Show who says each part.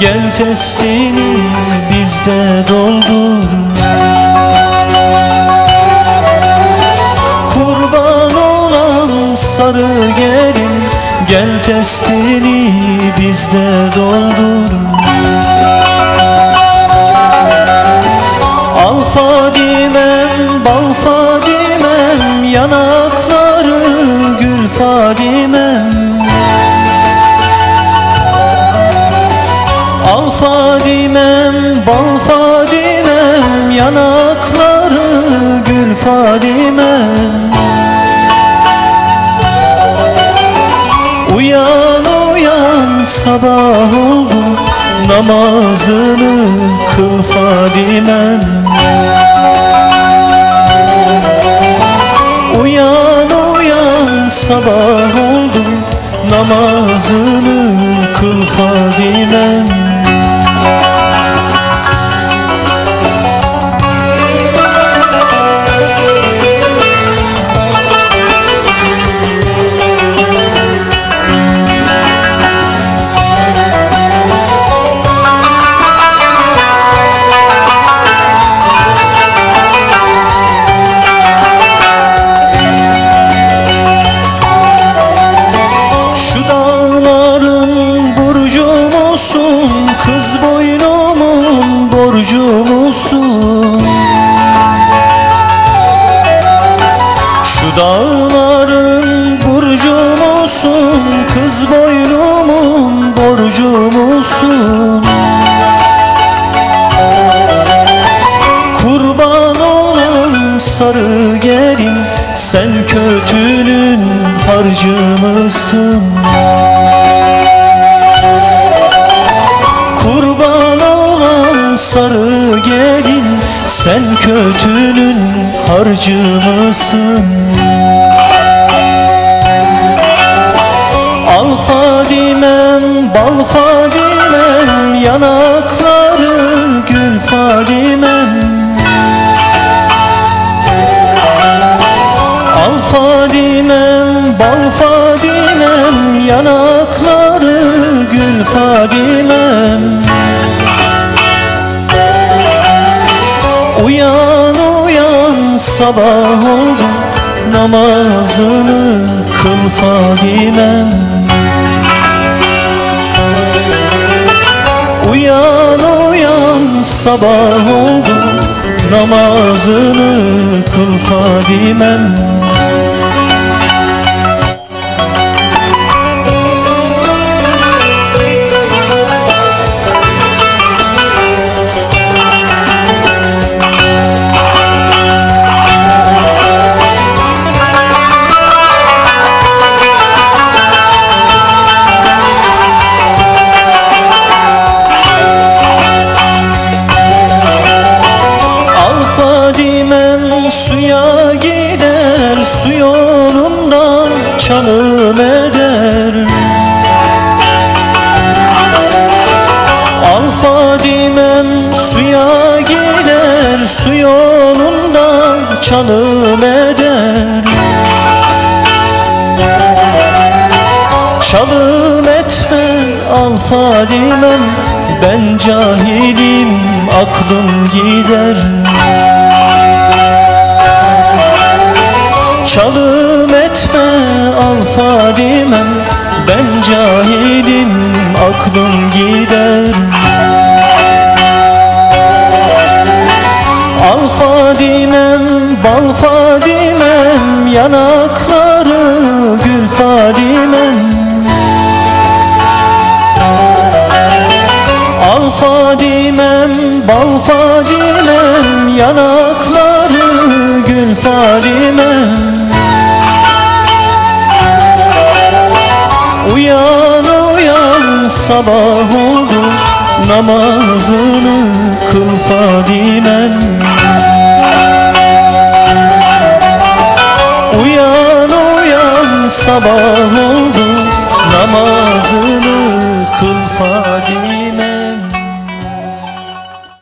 Speaker 1: Gel testini bizde doldur. Kurban olan sarı gelin Gel testini bizde doldur gül Fadimem Uyan uyan sabah oldu Namazını kıl Fadimem Uyan uyan sabah oldu Namazını kıl Fadimem Kız boynumun borcu musun? Şu dağların burcu musun? Kız boynumun borcu musun? Kurban olan sarı gelin Sen kötünün harcı mısın? Sarı gelin Sen kötünün harcı mısın? Al Fadimem, bal Fadimem Yanakları gül Fadimem Al Fadimem, bal Fadimem Yanakları gül Fadimem sabah oldu Namazını kıl Fadimem Uyan uyan sabah oldu Namazını kıl Fadimem çalım eder Al Fadimem suya gider Su yolunda çalım eder Çalım etme al Fadimem Ben cahilim aklım gider Çalım etme al Fadimem Ben cahilim aklım gider. Al Fadimem bal Fadimem Yanakları gül Fadimem Al Fadimem, bal Fadimem Yanakları sabah oldu Namazını kıl Fadimem sabah oldu Namazını kıl Fadime